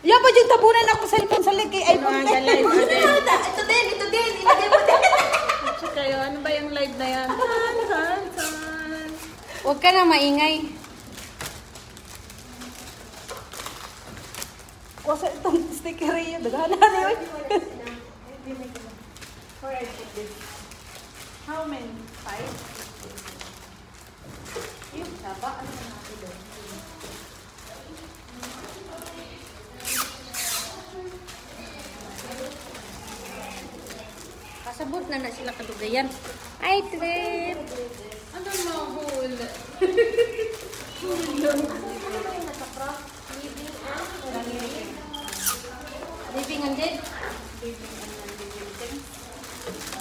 Yan pa yung tabunan ako sa cellphone sa link kay iPhone. Ano, live na din. Ito din, ito din. Ilagay mo din. Kayo, ano ba yung live na yan? Tan, tan, tan. Huwag ka na maingay. Kasi itong sticker yun. Dagana na yun. How many? Five? Yung saba, ano na natin doon? Kasabot na na sila kadugayan. Ay, trip. Ano mahul? Living and dead. Sample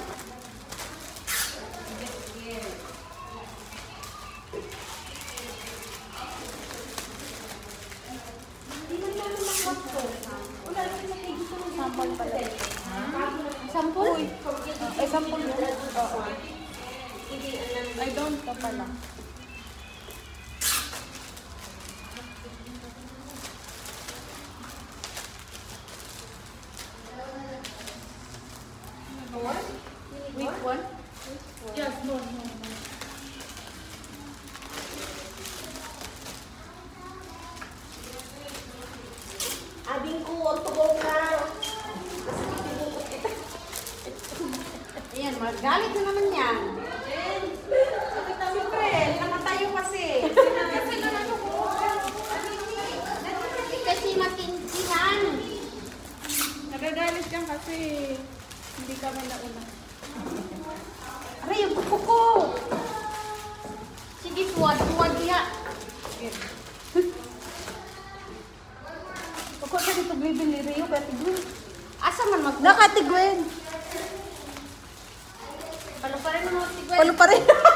Oo. I don't ka pala. Week one? Yes, no, no, no. Abing ko, huwag tubog na. Na naman yan. Siyempre, nakatayo kasi. Kasi matintihan. Nagagalit yan kasi hindi kami nauna. Aray, yung kuko ko. Sige, tuwad-tuwad niya. Kuko ka dito bibili Rio, kaya tigwin. Asa man mag... Nakatigwin. Palo pa rin mga tigwin. Palo pa rin.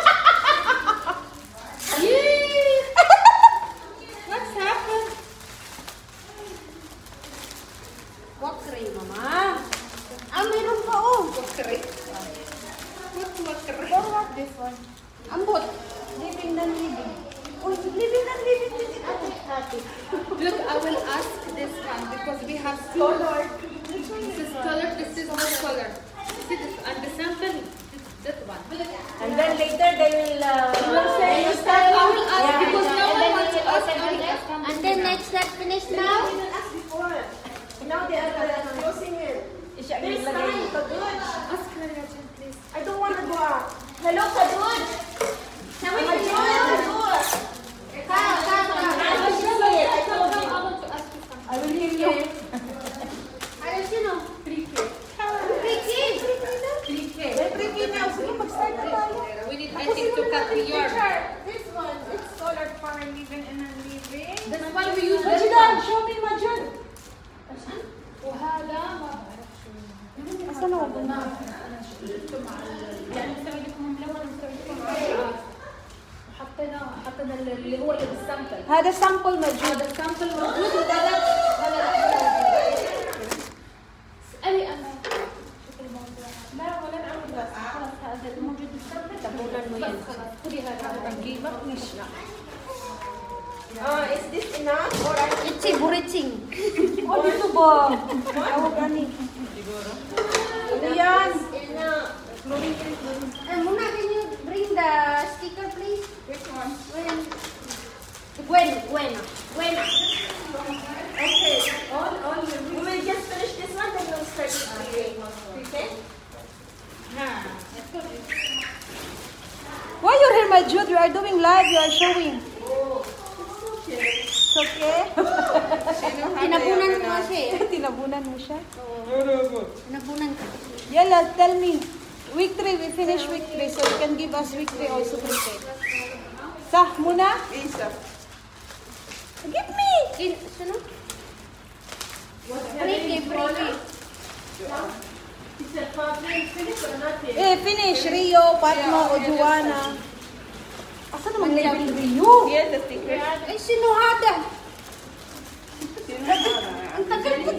And then next step finish now? Now they are closing it. Please sign. Ask her, please. I don't want to go out. Hello, سنه ولا لا؟ أنا شلته مع يعني مستويتهم ملون مستويتهم عشرات وحطينا حطينا اللي هو اللي بالسامبل هذا السامبل موجود. هذا السامبل موجود وده لا اسالي أنا شوف الموضوع لا ولا نعمل بس خلاص هذا الموجود بالسامبل طب ولا المويه خذي هذا. نجيبه ونشرب Uh, oh, is this enough or I... It's a burriting. What is the bar? I will yan? Eh, muna, can you bring the sticker, please? Which one? When? Gwen, Gwen. Gwen. Okay. All, all you We will just finish this one, then we'll start with the Okay? ها Why you're here, my Jude? You are doing live. You are showing. It's okay. Tinabunan mo kasi. Tinabunan mo siya? Tinabunan ka. Yala, tell me. Week 3, we finish week 3. So you can give us week 3 also prepare. Sah, muna? Isa. Give me! In, sino? Freaky, freaky. He said, Fabian, finish or not? Eh, finish. Rio, Patmo, Ojuana. Asa naman label Rio? Yes, the sticker. Ay, sino hada? Ang tagal ko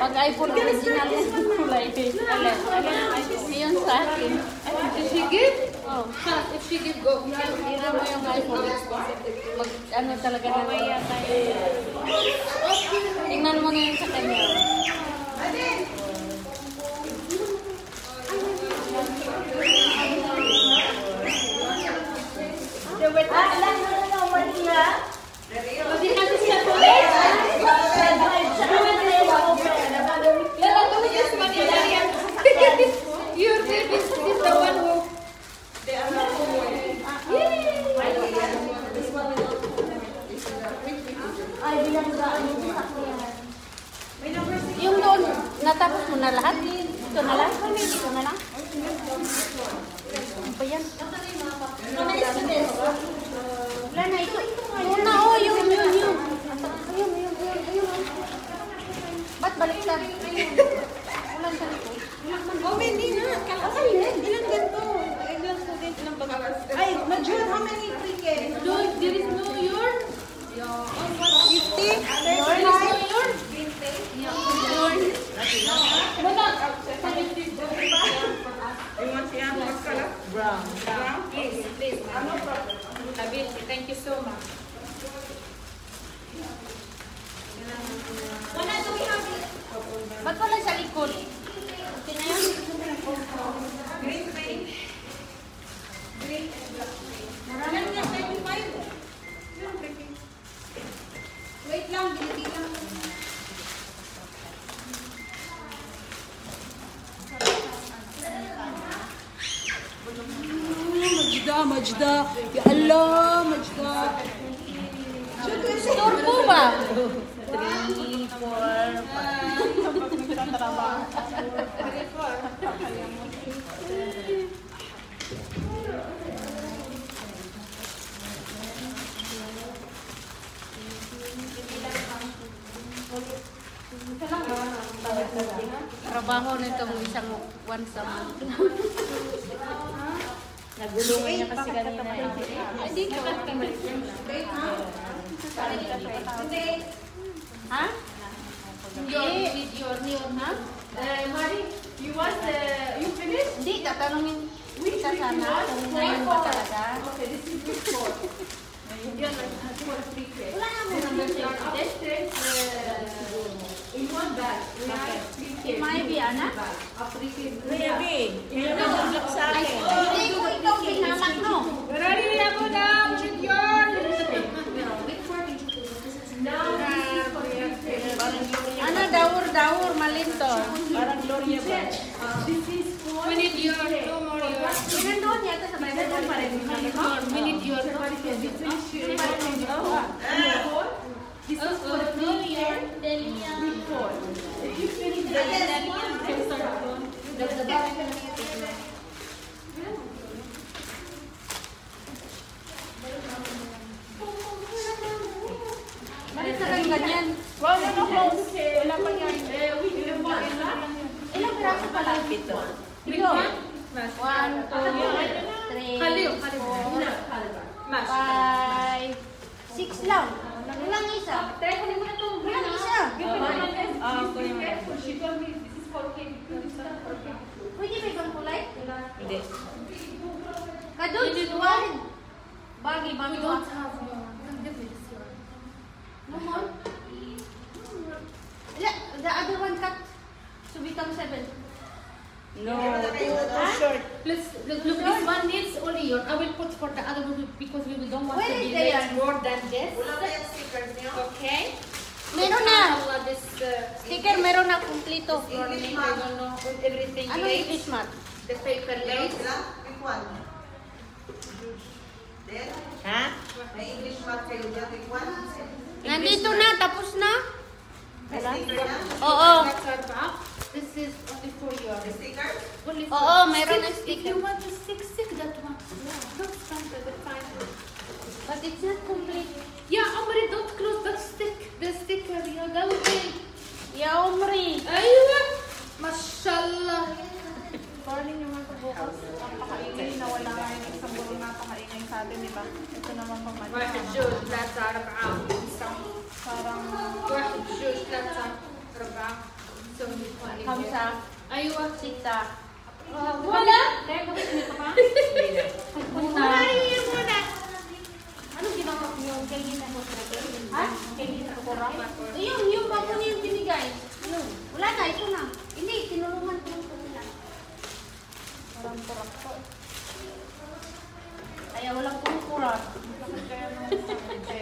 Pag iPhone original yung kulay. Alin? Yun sa akin. Did she give? Oh. If she give, go. Tira mo yung iPhone. Mag, ano talaga na. Tingnan mo na yun sa kanya. Thank you so much. مجدة. يا الله مجدة. Terima بوبا Trabaho nitong isang one sa. Nagulungan niya kasi kanina. Hindi ka Ha? Hindi. Ha? Mari, you was, you finished? Kita sana kung ngayon ba this is for free cake. Wala. This is, uh, in one bag, we have three cakes. Maybe, Maybe. Six lang. Ilang isa? Try ko She told me this is for cake. This is not for cake. Pwede ba ibang kulay? Hindi. Kadun, one. Bagi, bagi, We don't have more. Give me this one. No more? Yeah, the other one cut to become seven. No, too, too short. Let's look, look this one needs only your. I will put for the other one because we don't want Where to is be the late yarn? more than this. Wala ba yung stickers niyo? Okay. Meron na. Ano this, uh, Sticker meron na kumplito. English mark. No, no, everything. Ano English mark? The paper lace. Which one? Then? Ha? May English mark kayo dyan. Which one? Nandito na. Tapos na? Wala? Oo. This is only for your... The sticker? Only for Oo, meron na sticker. If you want to stick, stick that one. Yeah. Don't stand the time. But it's not complete. Yeah, I'm ready. Don't diba? Ito naman po madam. واحد جوج ثلاثة أربعة parang واحد جوج ثلاثة أربعة خمسة أيوة ستة ولا لا يمكن ka pa? Wala. Anong ginawa ko yung kay Gita ko sa Ha? Kay Gita ko kurang? Yung, yung bago niyo yung binigay. Ano? Wala na, ito na. Hindi, tinulungan ko sila. Parang ko. Ayaw lang kumukura. Kaya walang kumukurat.